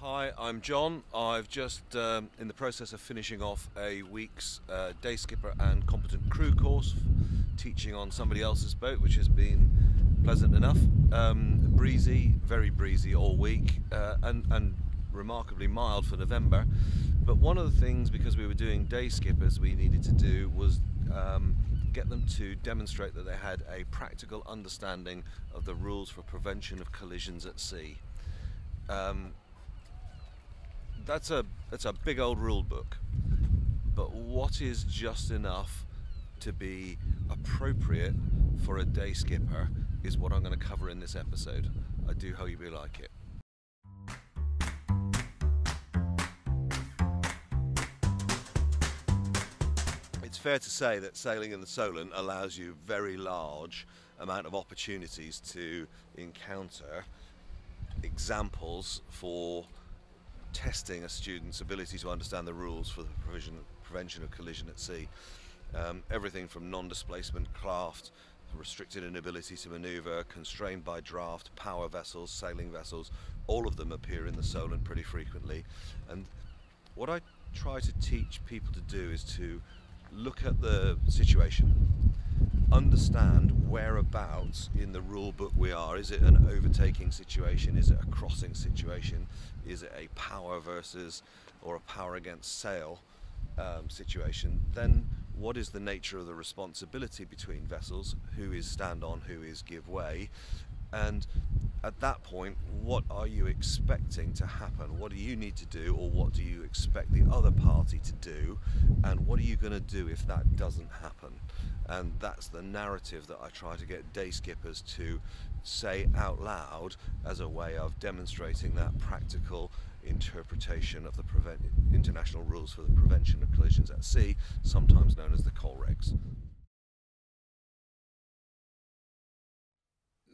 Hi, I'm John. I've just um, in the process of finishing off a week's uh, day skipper and competent crew course, teaching on somebody else's boat, which has been pleasant enough. Um, breezy, very breezy all week, uh, and and remarkably mild for November. But one of the things, because we were doing day skippers, we needed to do was um, get them to demonstrate that they had a practical understanding of the rules for prevention of collisions at sea. Um, that's a that's a big old rule book, but what is just enough to be appropriate for a day skipper is what I'm going to cover in this episode. I do hope you like it. It's fair to say that sailing in the Solent allows you very large amount of opportunities to encounter examples for testing a student's ability to understand the rules for the provision, prevention of collision at sea. Um, everything from non-displacement craft, restricted inability to manoeuvre, constrained by draft, power vessels, sailing vessels, all of them appear in the Solent pretty frequently. And what I try to teach people to do is to look at the situation, understand whereabouts in the rule book we are. Is it an overtaking situation? Is it a crossing situation? Is it a power versus or a power against sail um, situation? Then what is the nature of the responsibility between vessels? Who is stand on? Who is give way? And at that point, what are you expecting to happen? What do you need to do, or what do you expect the other party to do? And what are you going to do if that doesn't happen? And that's the narrative that I try to get day skippers to say out loud as a way of demonstrating that practical interpretation of the international rules for the prevention of collisions at sea, sometimes known as the COLREGs.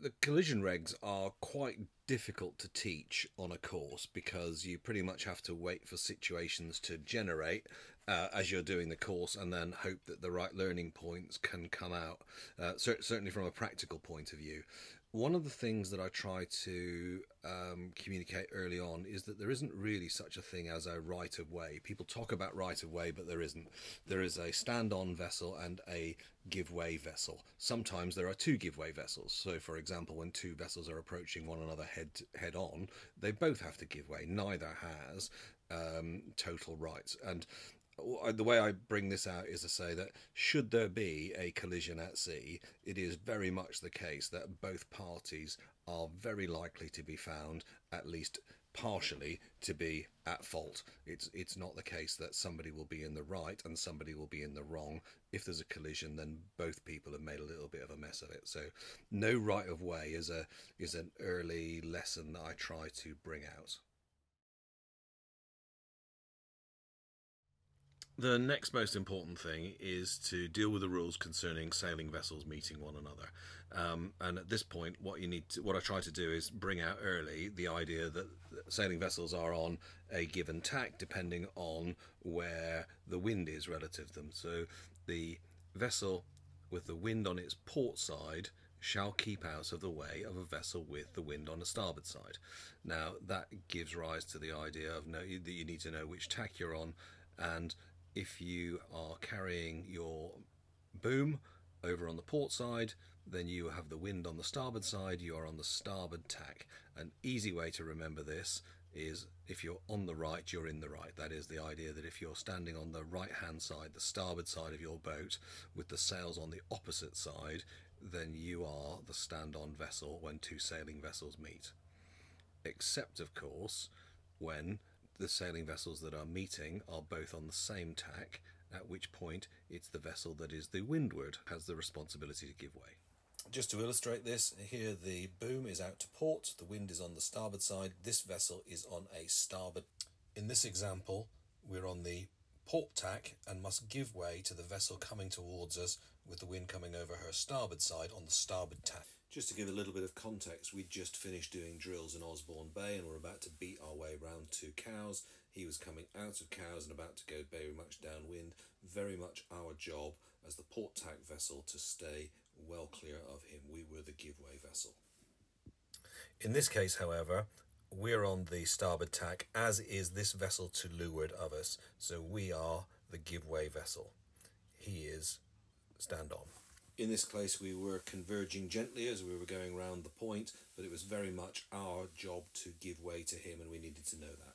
the collision regs are quite difficult to teach on a course because you pretty much have to wait for situations to generate uh, as you're doing the course and then hope that the right learning points can come out, uh, certainly from a practical point of view one of the things that I try to um, communicate early on is that there isn't really such a thing as a right of way. People talk about right of way, but there isn't. There is a stand on vessel and a give way vessel. Sometimes there are two give way vessels. So, for example, when two vessels are approaching one another head head on, they both have to give way. Neither has um, total rights. And Uh, the way I bring this out is to say that should there be a collision at sea, it is very much the case that both parties are very likely to be found at least partially to be at fault. It's it's not the case that somebody will be in the right and somebody will be in the wrong. If there's a collision, then both people have made a little bit of a mess of it. So no right of way is a is an early lesson that I try to bring out. The next most important thing is to deal with the rules concerning sailing vessels meeting one another. Um, and at this point, what you need to, what I try to do is bring out early the idea that sailing vessels are on a given tack depending on where the wind is relative to them. So the vessel with the wind on its port side shall keep out of the way of a vessel with the wind on the starboard side. Now that gives rise to the idea of that you need to know which tack you're on and if you are carrying your boom over on the port side, then you have the wind on the starboard side, you are on the starboard tack. An easy way to remember this is if you're on the right, you're in the right. That is the idea that if you're standing on the right hand side, the starboard side of your boat, with the sails on the opposite side, then you are the stand on vessel when two sailing vessels meet. Except, of course, when the sailing vessels that are meeting are both on the same tack, at which point it's the vessel that is the windward has the responsibility to give way. Just to illustrate this, here the boom is out to port, the wind is on the starboard side, this vessel is on a starboard. In this example, we're on the port tack and must give way to the vessel coming towards us with the wind coming over her starboard side on the starboard tack. Just to give a little bit of context, we just finished doing drills in Osborne Bay and we're about to beat our way round to Cowes. He was coming out of Cowes and about to go very much downwind. Very much our job as the port tack vessel to stay well clear of him. We were the giveaway vessel. In this case, however, we're on the starboard tack, as is this vessel to leeward of us. So we are the giveaway vessel. He is stand on. In this case, we were converging gently as we were going round the point, but it was very much our job to give way to him, and we needed to know that.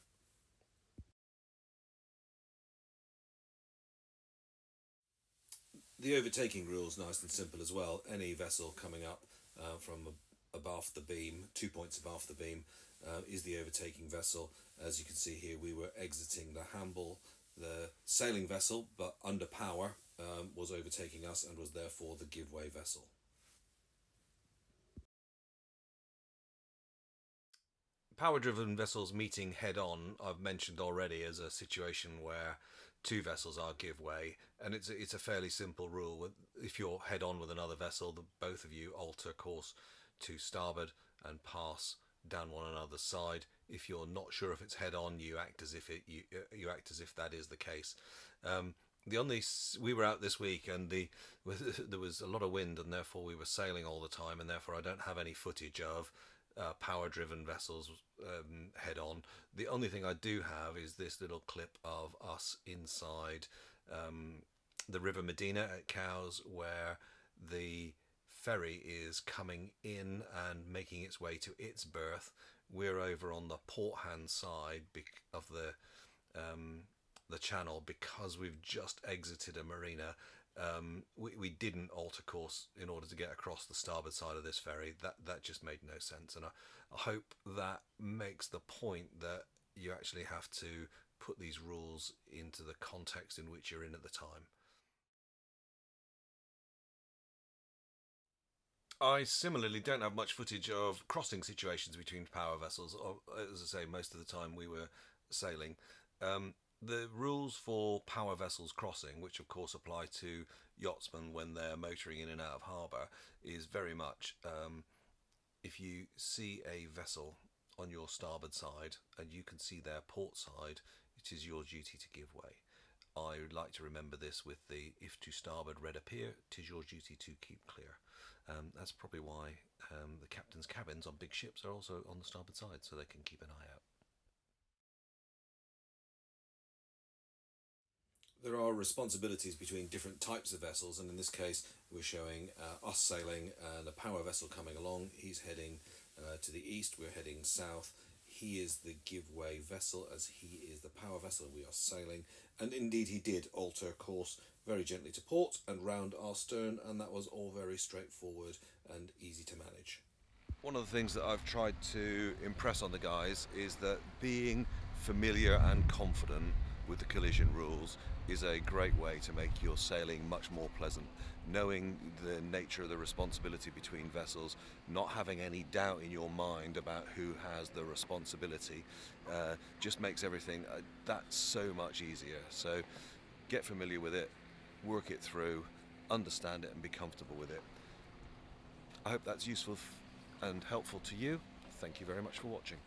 The overtaking rule is nice and simple as well. Any vessel coming up uh, from above the beam, two points above the beam, uh, is the overtaking vessel. As you can see here, we were exiting the Hamble, the sailing vessel, but under power, um, was overtaking us and was therefore the giveaway vessel. Power driven vessels meeting head on, I've mentioned already, as a situation where two vessels are give way, and it's a, it's a fairly simple rule. If you're head on with another vessel, the, both of you alter course to starboard and pass down one another's side. If you're not sure if it's head on, you act as if it you you act as if that is the case. Um, the only we were out this week and the there was a lot of wind and therefore we were sailing all the time and therefore I don't have any footage of uh, power driven vessels um, head on. The only thing I do have is this little clip of us inside um, the River Medina at Cowes where the ferry is coming in and making its way to its berth. We're over on the port hand side of the um, the channel because we've just exited a marina. Um, we, we didn't alter course in order to get across the starboard side of this ferry. That that just made no sense, and I, I hope that makes the point that you actually have to put these rules into the context in which you're in at the time. I similarly don't have much footage of crossing situations between power vessels. As I say, most of the time we were sailing. Um, the rules for power vessels crossing, which of course apply to yachtsmen when they're motoring in and out of harbour, is very much um, if you see a vessel on your starboard side and you can see their port side, it is your duty to give way. I would like to remember this with the if to starboard red appear, tis your duty to keep clear. Um, that's probably why um, the captain's cabins on big ships are also on the starboard side, so they can keep an eye out. There are responsibilities between different types of vessels, and in this case, we're showing uh, us sailing and a power vessel coming along. He's heading uh, to the east, we're heading south. He is the giveaway vessel as he is the power vessel. We are sailing, and indeed, he did alter course very gently to port and round our stern, and that was all very straightforward and easy to manage. One of the things that I've tried to impress on the guys is that being familiar and confident with the collision rules is a great way to make your sailing much more pleasant. Knowing the nature of the responsibility between vessels, not having any doubt in your mind about who has the responsibility, uh, just makes everything uh, that so much easier. So get familiar with it, work it through, understand it, and be comfortable with it. I hope that's useful and helpful to you. Thank you very much for watching.